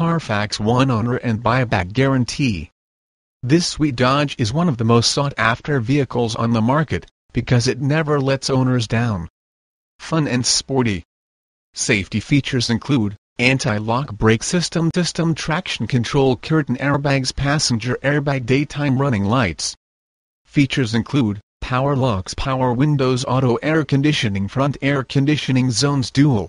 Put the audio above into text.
Carfax One owner and buyback guarantee. This sweet Dodge is one of the most sought-after vehicles on the market, because it never lets owners down. Fun and sporty. Safety features include anti-lock brake system system traction control curtain airbags passenger airbag daytime running lights. Features include power locks power windows auto air conditioning front air conditioning zones dual